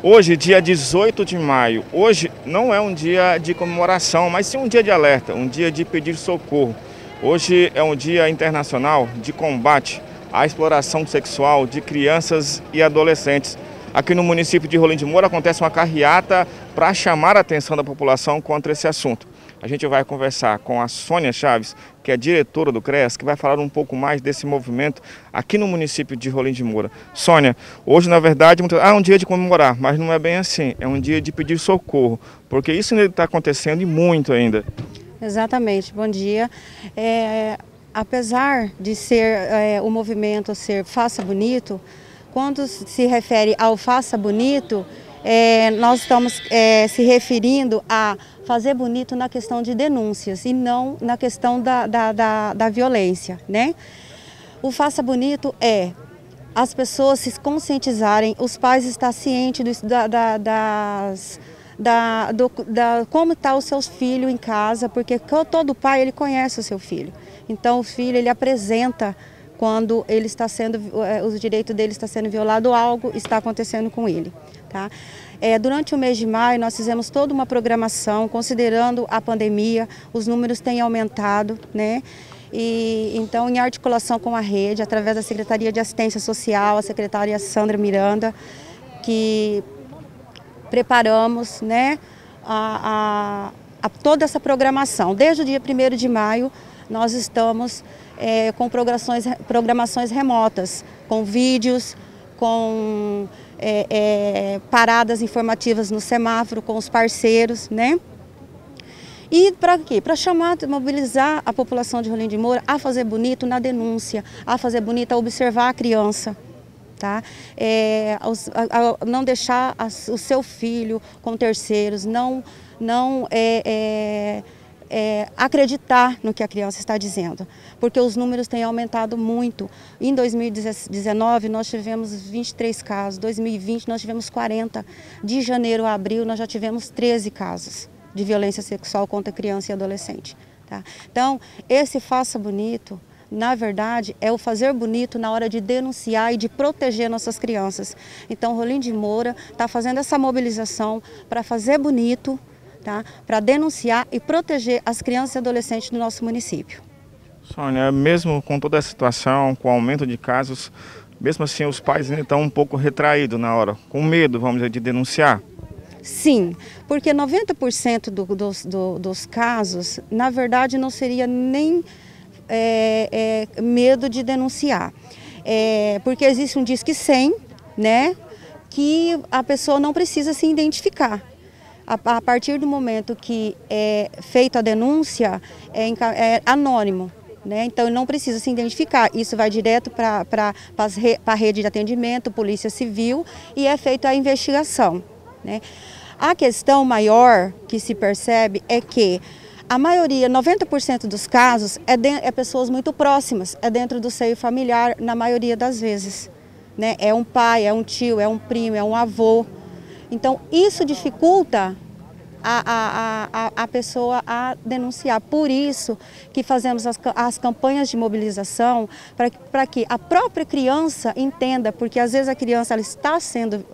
Hoje, dia 18 de maio, hoje não é um dia de comemoração, mas sim um dia de alerta, um dia de pedir socorro. Hoje é um dia internacional de combate à exploração sexual de crianças e adolescentes. Aqui no município de Rolim de Moura acontece uma carreata para chamar a atenção da população contra esse assunto. A gente vai conversar com a Sônia Chaves, que é diretora do CREAS, que vai falar um pouco mais desse movimento aqui no município de Rolim de Moura. Sônia, hoje na verdade ah, é um dia de comemorar, mas não é bem assim, é um dia de pedir socorro, porque isso está acontecendo e muito ainda. Exatamente, bom dia. É, apesar de ser é, o movimento ser Faça Bonito, quando se refere ao Faça Bonito, é, nós estamos é, se referindo a fazer bonito na questão de denúncias e não na questão da, da, da, da violência, né? O Faça Bonito é as pessoas se conscientizarem, os pais estar cientes da, da, das, da, do, da, como está o seu filho em casa, porque todo pai ele conhece o seu filho. Então o filho ele apresenta quando ele está sendo, é, o direito dele está sendo violado, algo está acontecendo com ele. Tá? É, durante o mês de maio, nós fizemos toda uma programação, considerando a pandemia, os números têm aumentado, né? E, então, em articulação com a rede, através da Secretaria de Assistência Social, a secretária Sandra Miranda, que preparamos né, a, a, a toda essa programação. Desde o dia 1 de maio, nós estamos é, com programações, programações remotas, com vídeos, com é, é, paradas informativas no semáforo com os parceiros, né? E para quê? Para chamar, mobilizar a população de Rolim de Moura a fazer bonito na denúncia, a fazer bonito, a observar a criança. Tá? É, a, a, não deixar o seu filho com terceiros, não, não é, é é, acreditar no que a criança está dizendo, porque os números têm aumentado muito. Em 2019 nós tivemos 23 casos, 2020 nós tivemos 40, de janeiro a abril nós já tivemos 13 casos de violência sexual contra criança e adolescente. Tá? Então, esse Faça Bonito, na verdade, é o fazer bonito na hora de denunciar e de proteger nossas crianças. Então, Rolim de Moura está fazendo essa mobilização para fazer bonito, tá? para denunciar e proteger as crianças e adolescentes do nosso município. Sônia, mesmo com toda a situação, com o aumento de casos, mesmo assim os pais ainda estão um pouco retraídos na hora, com medo, vamos dizer, de denunciar? Sim, porque 90% do, dos, do, dos casos, na verdade, não seria nem é, é, medo de denunciar. É, porque existe um Disque 100, né, que a pessoa não precisa se identificar a, a partir do momento que é feita a denúncia, é, é anônimo. Né? Então não precisa se identificar, isso vai direto para a rede de atendimento, Polícia Civil e é feita a investigação. Né? A questão maior que se percebe é que a maioria, 90% dos casos, é, de, é pessoas muito próximas, é dentro do seio familiar, na maioria das vezes. Né? É um pai, é um tio, é um primo, é um avô. Então, isso dificulta a, a, a, a pessoa a denunciar. Por isso que fazemos as, as campanhas de mobilização para que a própria criança entenda, porque às vezes a criança ela está sendo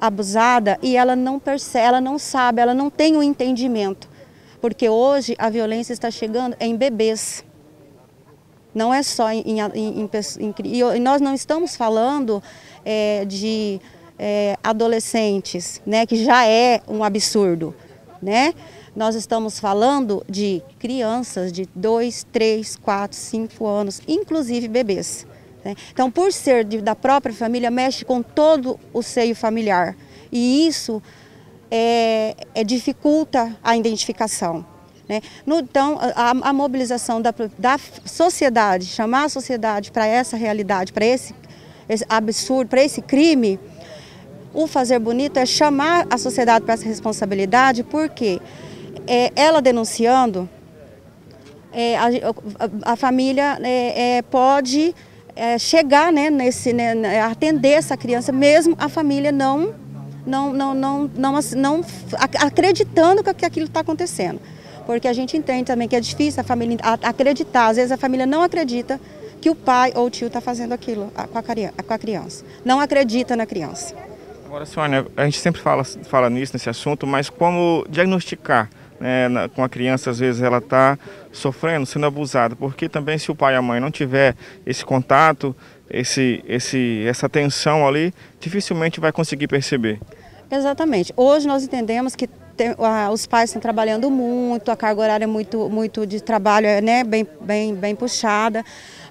abusada e ela não percebe, ela não sabe, ela não tem o um entendimento. Porque hoje a violência está chegando em bebês. Não é só em, em, em, em e nós não estamos falando é, de é, adolescentes, né, que já é um absurdo, né? Nós estamos falando de crianças de 2, 3, 4, 5 anos, inclusive bebês. Né? Então, por ser de, da própria família, mexe com todo o seio familiar. E isso é, é dificulta a identificação. Né? No, então, a, a mobilização da, da sociedade, chamar a sociedade para essa realidade, para esse, esse absurdo, para esse crime, o fazer bonito é chamar a sociedade para essa responsabilidade, porque é, ela denunciando, é, a, a, família é, é pode é, chegar né, nesse, né, atender essa criança, mesmo a família não, não, não, não, não, não acreditando que aquilo está acontecendo. Porque a gente entende também que é difícil a família acreditar, às vezes a família não acredita que o pai ou o tio está fazendo aquilo com a criança, não acredita na criança. Agora, Sônia, a gente sempre fala, fala nisso, nesse assunto, mas como diagnosticar né, na, com a criança, às vezes ela está sofrendo, sendo abusada, porque também se o pai e a mãe não tiver esse contato, esse, esse, essa atenção ali, dificilmente vai conseguir perceber. Exatamente. Hoje nós entendemos que tem, os pais estão trabalhando muito, a carga horária é muito, muito de trabalho é né, bem, bem, bem puxada,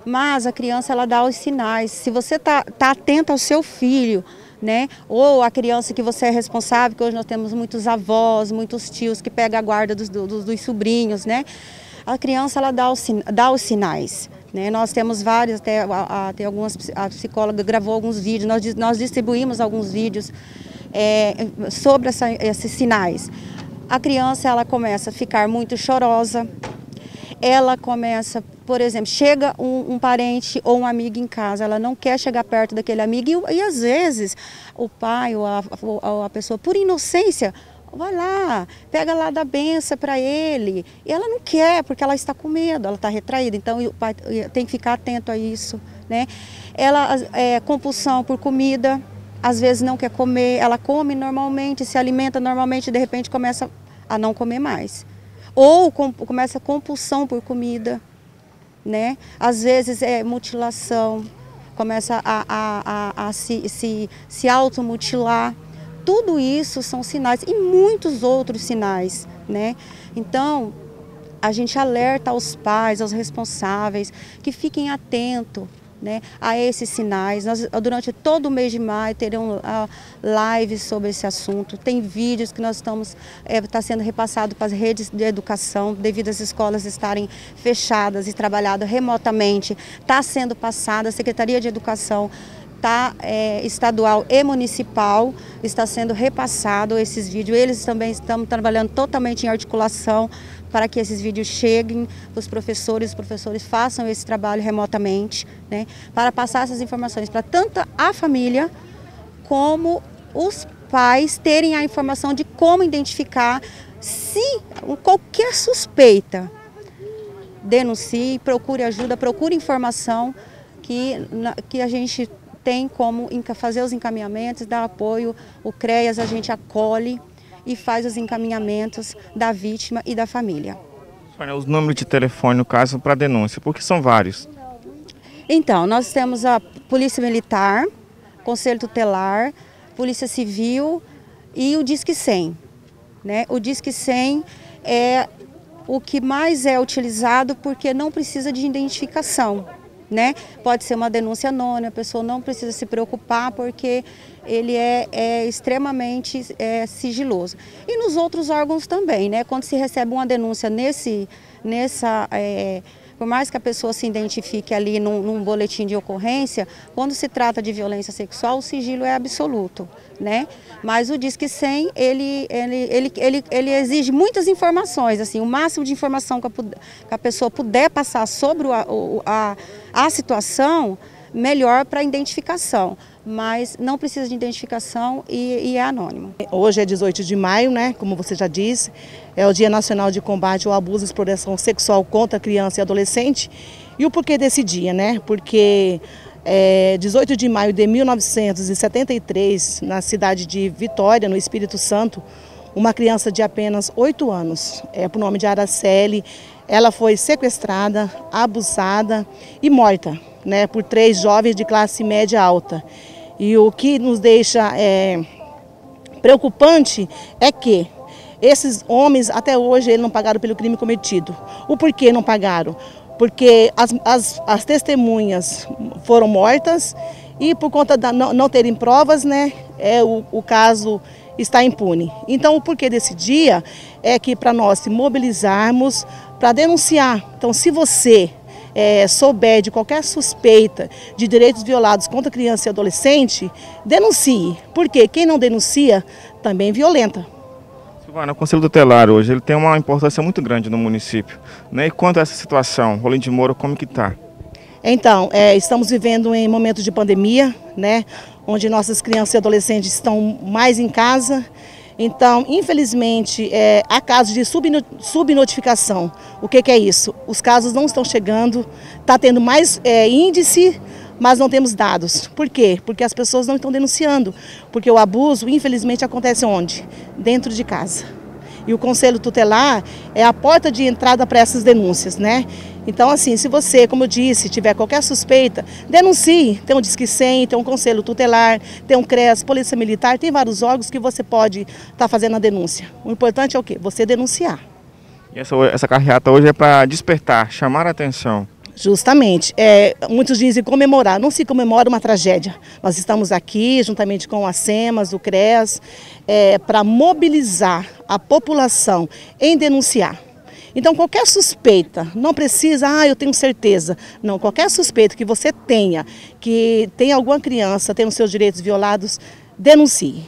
mas a criança ela dá os sinais. Se você está tá atento ao seu filho, né? Ou a criança que você é responsável, que hoje nós temos muitos avós, muitos tios que pegam a guarda dos, dos, dos sobrinhos, né? A criança ela dá os, dá os sinais. Né? Nós temos vários, até, a, a, tem algumas, a psicóloga gravou alguns vídeos, nós, nós distribuímos alguns vídeos é, sobre essa, esses sinais. A criança ela começa a ficar muito chorosa, ela começa, por exemplo, chega um, um, parente ou um amigo em casa, ela não quer chegar perto daquele amigo e, e às vezes o pai ou a, ou a pessoa, por inocência, vai lá, pega lá da benção para ele. E ela não quer, porque ela está com medo, ela está retraída. Então o pai tem que ficar atento a isso. Né? Ela é compulsão por comida, às vezes não quer comer, ela come normalmente, se alimenta normalmente, de repente começa a não comer mais. Ou com, começa compulsão por comida, né? Às vezes é mutilação, começa a, a, a, a se, se, se automutilar. Tudo isso são sinais e muitos outros sinais, né? Então, a gente alerta aos pais, aos responsáveis, que fiquem atentos né, a esses sinais. Nós, durante todo o mês de maio, terão uh, lives sobre esse assunto. Tem vídeos que nós estamos, está é, tá sendo repassado para as redes de educação, devido às escolas estarem fechadas e trabalhado remotamente. Está sendo passada, a Secretaria de Educação tá, é, estadual e municipal está sendo repassado esses vídeos. Eles também estão trabalhando totalmente em articulação para que esses vídeos cheguem os professores, os professores façam esse trabalho remotamente, né, para passar essas informações para tanto a família como os pais terem a informação de como identificar se qualquer suspeita denuncie, procure ajuda, procure informação que, que a gente tem como fazer os encaminhamentos, dar apoio, o CREAS a gente acolhe e faz os encaminhamentos da vítima e da família. Os números de telefone, no caso, para denúncia, porque são vários. Então, nós temos a Polícia Militar, Conselho Tutelar, Polícia Civil e o Disque 100. Né? O Disque 100 é o que mais é utilizado porque não precisa de identificação né? Pode ser uma denúncia anônima, a pessoa não precisa se preocupar porque ele é, é extremamente é, sigiloso. E nos outros órgãos também, né? Quando se recebe uma denúncia nesse, nessa é, por mais que a pessoa se identifique ali num, num, boletim de ocorrência, quando se trata de violência sexual, o sigilo é absoluto, né? Mas o Disque 100, ele, ele, ele, ele, ele exige muitas informações, assim, o máximo de informação que a, que a pessoa puder passar sobre a, a, a situação, melhor para identificação mas não precisa de identificação e, e, é anônimo. Hoje é 18 de maio, né? Como você já disse, é o Dia Nacional de Combate ao Abuso e Exploração Sexual contra Criança e Adolescente. E o porquê desse dia, né? Porque é, 18 de maio de 1973, na cidade de Vitória, no Espírito Santo, uma criança de apenas 8 anos, é por nome de Araceli, ela foi sequestrada, abusada e morta né, por três jovens de classe média alta. E o que nos deixa é, preocupante é que esses homens, até hoje, eles não pagaram pelo crime cometido. O porquê não pagaram? Porque as, as, as testemunhas foram mortas e por conta de não, não terem provas, né, é, o, o caso está impune. Então, o porquê desse dia é que para nós se mobilizarmos para denunciar. Então, se você é, souber de qualquer suspeita de direitos violados contra criança e adolescente, denuncie. Porque quem não denuncia também violenta. Silvana, o Conselho Tutelar hoje ele tem uma importância muito grande no município. Né? E quanto a essa situação, Rolim de Moura, como que está? Então, é, estamos vivendo em momentos de pandemia, né? Onde nossas crianças e adolescentes estão mais em casa então, infelizmente, é, há casos de subnotificação. O que, que, é isso? Os casos não estão chegando, está tendo mais é, índice mas não temos dados. Por quê? Porque as pessoas não estão denunciando. Porque o abuso, infelizmente, acontece onde? Dentro de casa. E o conselho tutelar é a porta de entrada para essas denúncias, né? Então, assim, se você, como eu disse, tiver qualquer suspeita, denuncie. Tem um Disque 100, tem um conselho tutelar, tem um CRES, Polícia Militar, tem vários órgãos que você pode estar tá fazendo a denúncia. O importante é o quê? Você denunciar. E essa, essa carreata hoje é para despertar, chamar a atenção. Justamente. É, muitos dizem comemorar. Não se comemora uma tragédia. Nós estamos aqui, juntamente com a SEMAS, o CRES, é, para mobilizar a população em denunciar. Então, qualquer suspeita, não precisa, ah, eu tenho certeza. Não, qualquer suspeita que você tenha, que tem alguma criança tendo seus direitos violados, denuncie.